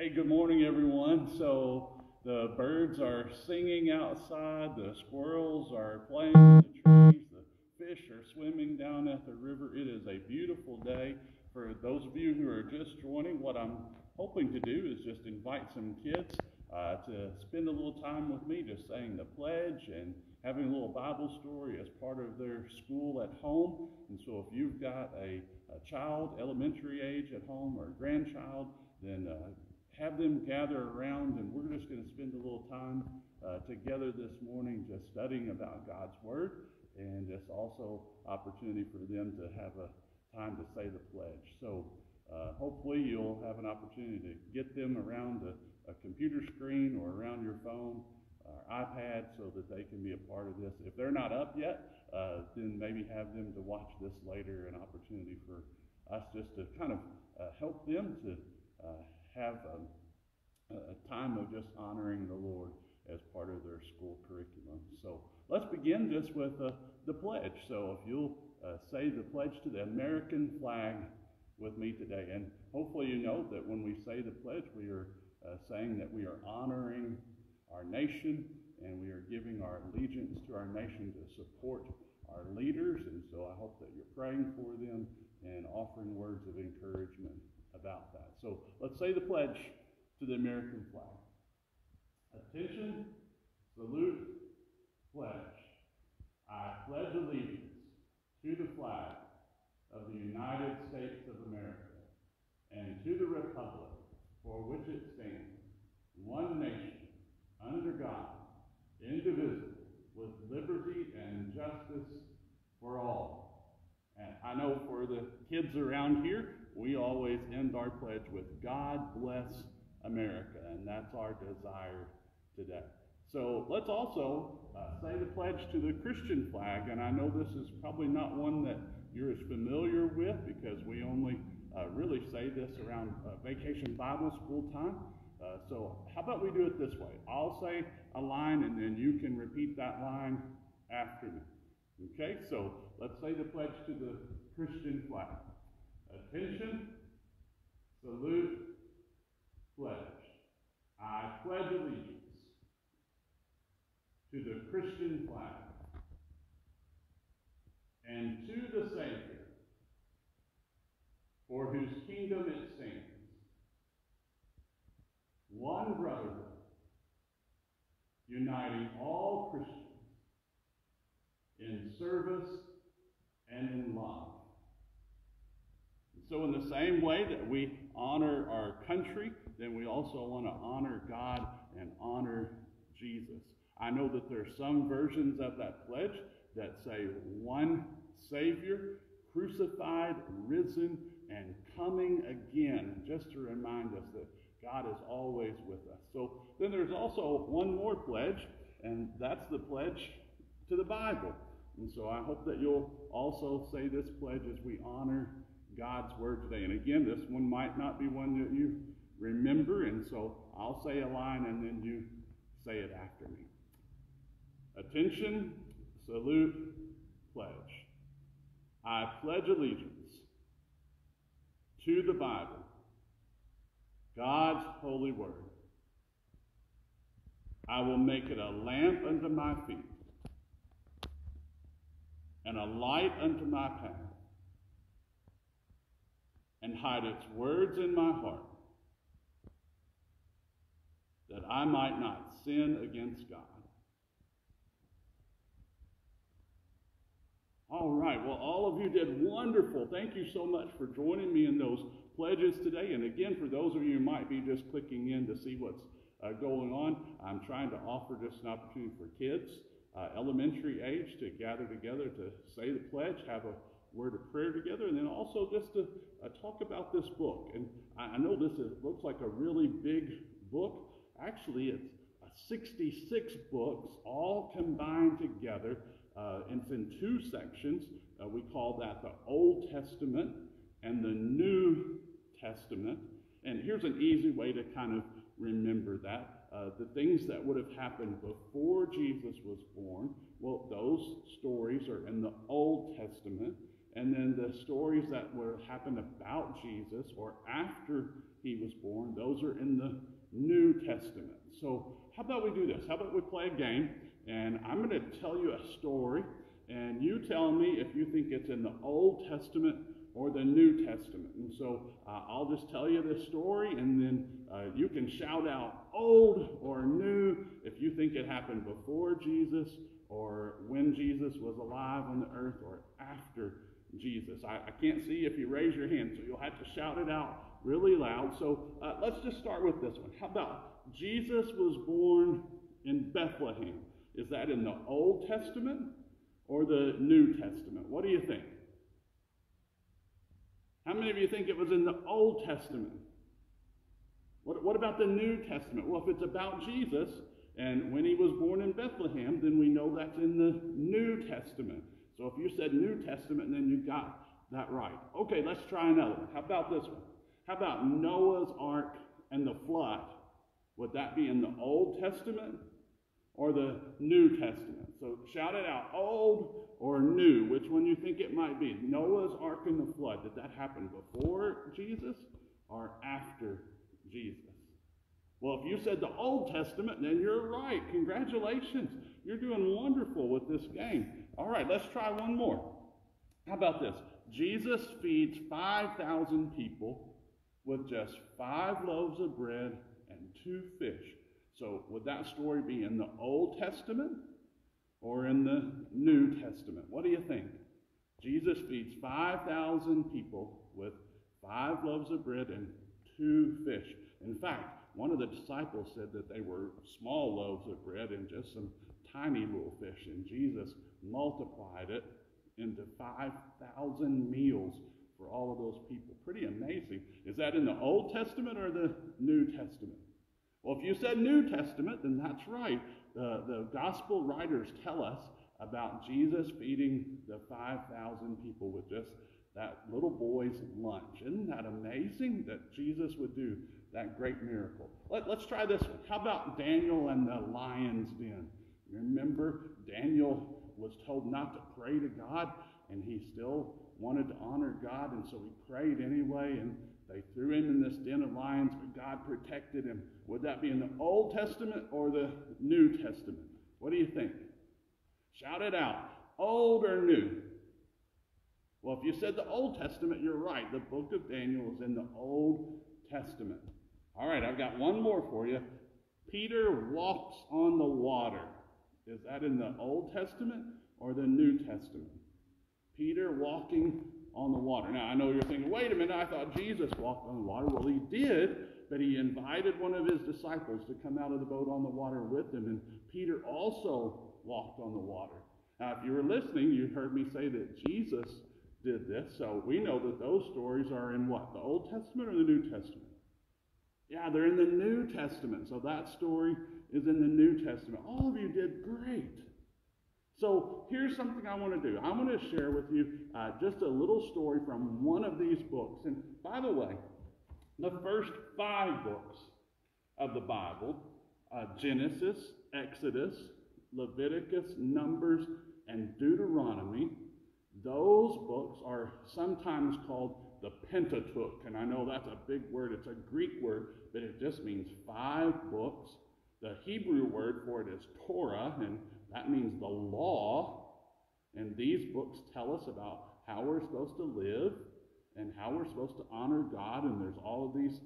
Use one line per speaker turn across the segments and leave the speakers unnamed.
Hey, good morning, everyone. So the birds are singing outside, the squirrels are playing in the trees, the fish are swimming down at the river. It is a beautiful day. For those of you who are just joining, what I'm hoping to do is just invite some kids uh, to spend a little time with me, just saying the pledge and having a little Bible story as part of their school at home. And so if you've got a, a child, elementary age at home, or a grandchild, then uh, have them gather around, and we're just going to spend a little time uh, together this morning just studying about God's Word, and it's also opportunity for them to have a time to say the pledge. So uh, hopefully you'll have an opportunity to get them around a, a computer screen or around your phone or iPad so that they can be a part of this. If they're not up yet, uh, then maybe have them to watch this later, an opportunity for us just to kind of uh, help them to uh, have a, a time of just honoring the Lord as part of their school curriculum. So let's begin just with uh, the pledge. So if you'll uh, say the pledge to the American flag with me today, and hopefully you know that when we say the pledge, we are uh, saying that we are honoring our nation and we are giving our allegiance to our nation to support our leaders. And so I hope that you're praying for them and offering words of encouragement about that. So let's say the pledge to the American flag. Attention, salute, pledge. I pledge allegiance to the flag of the United States of America and to the republic for which it stands, one nation, under God, indivisible, with liberty and justice for all. And I know for the kids around here, we always end our pledge with God bless America, and that's our desire today. So let's also uh, say the pledge to the Christian flag, and I know this is probably not one that you're as familiar with because we only uh, really say this around uh, vacation Bible school time. Uh, so how about we do it this way? I'll say a line, and then you can repeat that line after me. Okay, so let's say the pledge to the Christian flag. Attention, salute, pledge. I pledge allegiance to the Christian flag and to the Savior for whose kingdom it stands, one brotherhood, uniting all Christians in service and in love. So, in the same way that we honor our country, then we also want to honor God and honor Jesus. I know that there are some versions of that pledge that say one Savior, crucified, risen, and coming again, just to remind us that God is always with us. So then there's also one more pledge, and that's the pledge to the Bible. And so I hope that you'll also say this pledge as we honor God's word today. And again, this one might not be one that you remember, and so I'll say a line and then you say it after me. Attention, salute, pledge. I pledge allegiance to the Bible, God's holy word. I will make it a lamp unto my feet and a light unto my path and hide its words in my heart, that I might not sin against God. All right. Well, all of you did wonderful. Thank you so much for joining me in those pledges today. And again, for those of you who might be just clicking in to see what's uh, going on, I'm trying to offer just an opportunity for kids, uh, elementary age, to gather together to say the pledge, have a word of prayer together, and then also just to uh, talk about this book. And I, I know this is, looks like a really big book. Actually, it's 66 books all combined together. Uh, it's in two sections. Uh, we call that the Old Testament and the New Testament. And here's an easy way to kind of remember that. Uh, the things that would have happened before Jesus was born, well, those stories are in the Old Testament. And then the stories that were happened about Jesus or after he was born, those are in the New Testament. So how about we do this? How about we play a game? And I'm going to tell you a story, and you tell me if you think it's in the Old Testament or the New Testament. And so uh, I'll just tell you this story, and then uh, you can shout out old or new if you think it happened before Jesus or when Jesus was alive on the earth or after Jesus. I, I can't see if you raise your hand, so you'll have to shout it out really loud. So uh, let's just start with this one. How about Jesus was born in Bethlehem? Is that in the Old Testament or the New Testament? What do you think? How many of you think it was in the Old Testament? What, what about the New Testament? Well, if it's about Jesus and when he was born in Bethlehem, then we know that's in the New Testament. So if you said New Testament, then you got that right. Okay, let's try another one. How about this one? How about Noah's Ark and the flood? Would that be in the Old Testament or the New Testament? So shout it out, old or new, which one you think it might be. Noah's Ark and the flood, did that happen before Jesus or after Jesus? Well, if you said the Old Testament, then you're right. Congratulations. You're doing wonderful with this game. All right, let's try one more. How about this? Jesus feeds 5,000 people with just five loaves of bread and two fish. So, would that story be in the Old Testament or in the New Testament? What do you think? Jesus feeds 5,000 people with five loaves of bread and two fish. In fact, one of the disciples said that they were small loaves of bread and just some tiny little fish, and Jesus multiplied it into 5,000 meals for all of those people. Pretty amazing. Is that in the Old Testament or the New Testament? Well, if you said New Testament, then that's right. The, the gospel writers tell us about Jesus feeding the 5,000 people with just that little boy's lunch. Isn't that amazing that Jesus would do that great miracle? Let, let's try this one. How about Daniel and the lion's den? Remember, Daniel was told not to pray to God, and he still wanted to honor God, and so he prayed anyway, and they threw him in this den of lions, but God protected him. Would that be in the Old Testament or the New Testament? What do you think? Shout it out. Old or new? Well, if you said the Old Testament, you're right. The book of Daniel is in the Old Testament. All right, I've got one more for you. Peter walks on the water. Is that in the Old Testament or the New Testament? Peter walking on the water. Now, I know you're thinking, wait a minute, I thought Jesus walked on the water. Well, he did, but he invited one of his disciples to come out of the boat on the water with him, and Peter also walked on the water. Now, if you were listening, you heard me say that Jesus did this, so we know that those stories are in what? The Old Testament or the New Testament? Yeah, they're in the New Testament, so that story is in the New Testament. All of you did great. So here's something I want to do. I want to share with you uh, just a little story from one of these books. And by the way, the first five books of the Bible uh, Genesis, Exodus, Leviticus, Numbers, and Deuteronomy those books are sometimes called the Pentateuch. And I know that's a big word, it's a Greek word, but it just means five books. The Hebrew word for it is Torah, and that means the law. And these books tell us about how we're supposed to live and how we're supposed to honor God. And there's all of these,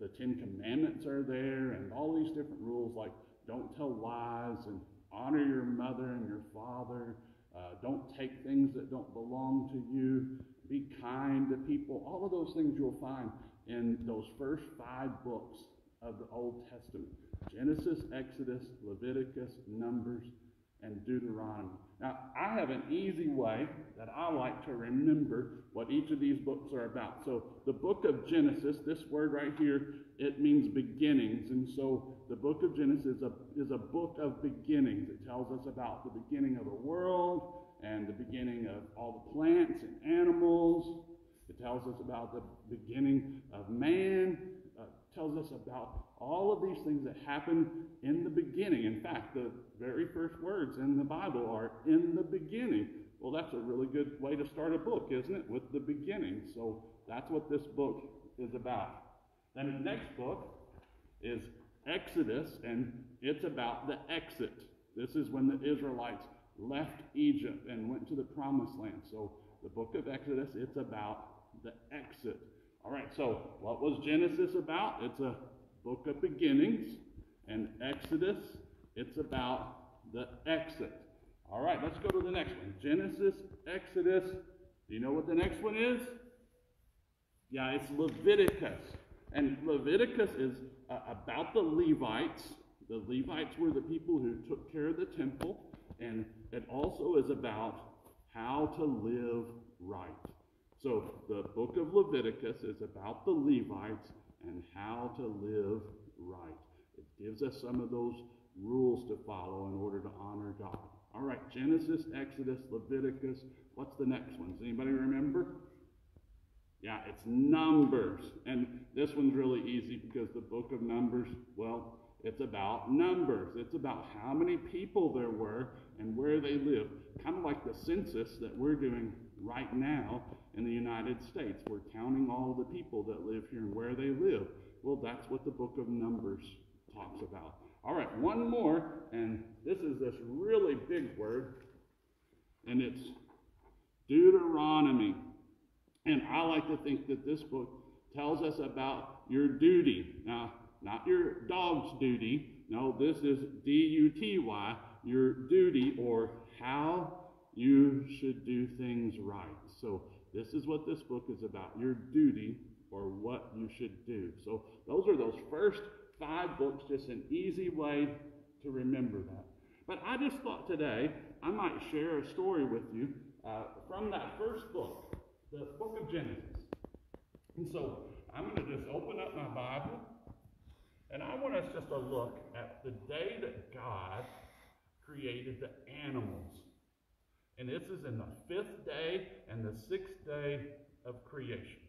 the Ten Commandments are there, and all these different rules like don't tell lies and honor your mother and your father. Uh, don't take things that don't belong to you. Be kind to people. All of those things you'll find in those first five books of the Old Testament Genesis, Exodus, Leviticus, Numbers, and Deuteronomy. Now, I have an easy way that I like to remember what each of these books are about. So, the book of Genesis, this word right here, it means beginnings. And so, the book of Genesis is a, is a book of beginnings. It tells us about the beginning of the world and the beginning of all the plants and animals. It tells us about the beginning of man. Uh, tells us about all of these things that happened in the beginning. In fact, the very first words in the Bible are in the beginning. Well, that's a really good way to start a book, isn't it? With the beginning. So that's what this book is about. Then the next book is Exodus, and it's about the exit. This is when the Israelites left Egypt and went to the promised land. So the book of Exodus, it's about the exit. All right, so what was Genesis about? It's a book of beginnings. And Exodus, it's about the exit. All right, let's go to the next one. Genesis, Exodus. Do you know what the next one is? Yeah, it's Leviticus. And Leviticus is uh, about the Levites. The Levites were the people who took care of the temple. And it also is about how to live right. So the book of Leviticus is about the Levites and how to live right. It gives us some of those rules to follow in order to honor God. All right, Genesis, Exodus, Leviticus. What's the next one? Does anybody remember? Yeah, it's Numbers. And this one's really easy because the book of Numbers, well, it's about numbers. It's about how many people there were and where they lived. Kind of like the census that we're doing right now in the United States. We're counting all the people that live here and where they live. Well, that's what the book of Numbers talks about. All right, one more, and this is this really big word, and it's Deuteronomy. And I like to think that this book tells us about your duty. Now, not your dog's duty. No, this is D U T Y, your duty or how you should do things right. So, this is what this book is about your duty or what you should do. So, those are those first five books, just an easy way to remember that. But I just thought today I might share a story with you uh, from that first book, the book of Genesis. And so I'm going to just open up my Bible, and I want us just to look at the day that God created the animals. And this is in the fifth day and the sixth day of creation.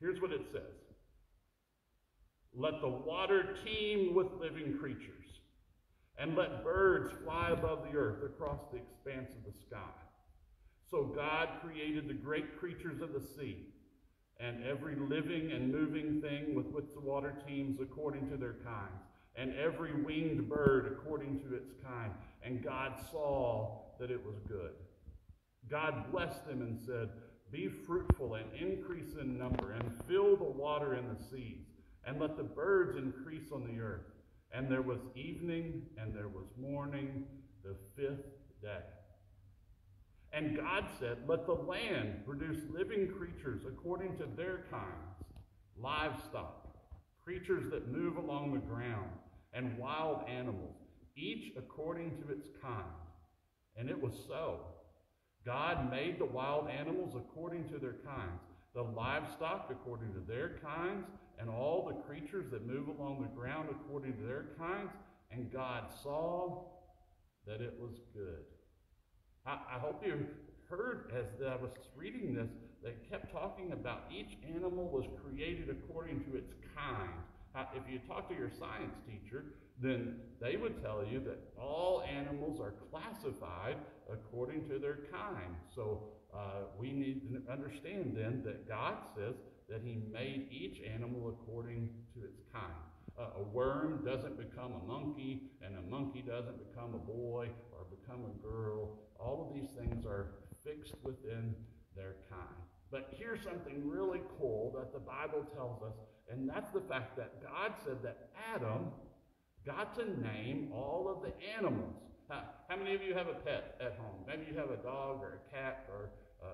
Here's what it says Let the water teem with living creatures, and let birds fly above the earth across the expanse of the sky. So God created the great creatures of the sea, and every living and moving thing with which the water teems according to their kinds, and every winged bird according to its kind. And God saw that it was good. God blessed them and said, Be fruitful and increase in number, and fill the water in the seas, and let the birds increase on the earth. And there was evening, and there was morning, the fifth day. And God said, Let the land produce living creatures according to their kinds, livestock, creatures that move along the ground, and wild animals, each according to its kind. And it was so. God made the wild animals according to their kinds, the livestock according to their kinds, and all the creatures that move along the ground according to their kinds. And God saw that it was good. I, I hope you heard as I was reading this, they kept talking about each animal was created according to its kind. if you talk to your science teacher, then they would tell you that all animals are classified according to their kind. So uh, we need to understand then that God says that He made each animal according to its kind. A worm doesn't become a monkey, and a monkey doesn't become a boy or become a girl. All of these things are fixed within their kind. But here's something really cool that the Bible tells us, and that's the fact that God said that Adam got to name all of the animals. How, many of you have a pet at home? Maybe you have a dog or a cat or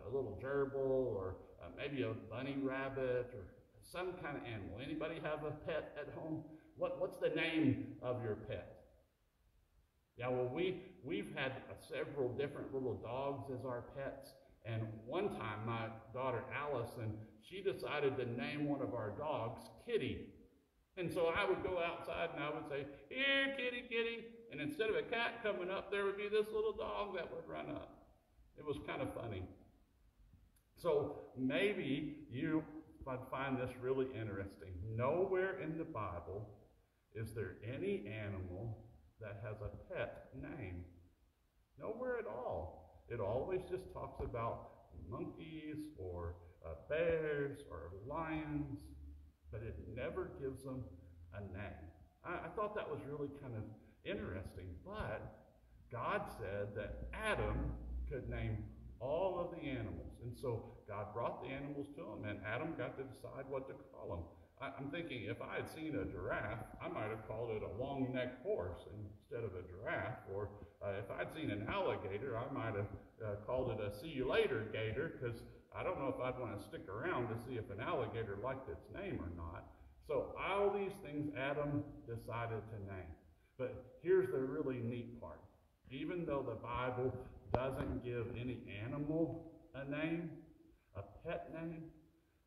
a little gerbil or uh, maybe a bunny rabbit or some kind of animal. Anybody have a pet at home? What, what's the name of your pet? Yeah, well, we, we've had several different little dogs as our pets. And one time, my daughter Allison, she decided to name one of our dogs Kitty. And so I would go outside and I would say, Here, kitty, kitty. And instead of a cat coming up, there would be this little dog that would run up. It was kind of funny. So maybe you find this really interesting. Nowhere in the Bible is there any animal that has a pet name. Nowhere at all. it always just talks about monkeys or uh, bears or lions, but it never gives them a name. I, I thought that was really kind of interesting, but God said that Adam could name all of the animals. And so God brought the animals to him, and Adam got to decide what to call them. I, am thinking if I had seen a giraffe, I might have called it a long necked horse instead of a giraffe. Or uh, if I'd seen an alligator, I might have uh, called it a see you later gator, because I don't know if I'd want to stick around to see if an alligator liked its name or not. So all these things Adam decided to name. But here's the really neat part. Even though the Bible doesn't give any animal a name, a pet name,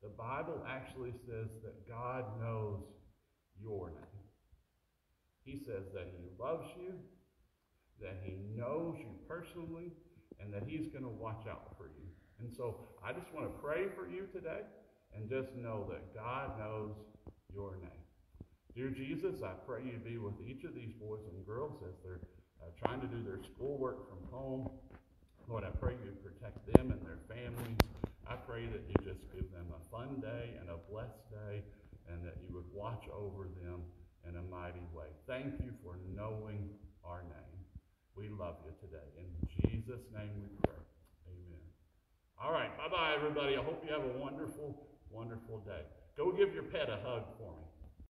the Bible actually says that God knows your name. He says that He loves you, that He knows you personally, and that He's going to watch out for you. And so I just want to pray for you today and just know that God knows your name. Dear Jesus, I pray you be with each of these boys and girls as they're uh, trying to do their schoolwork from home. Lord, I pray you protect them and their families. I pray that you just give them a fun day and a blessed day and that you would watch over them in a mighty way. Thank you for knowing our name. We love you today. In Jesus' name we pray. Amen. All right. Bye bye, everybody. I hope you have a wonderful, wonderful day. Go give your pet a hug for me.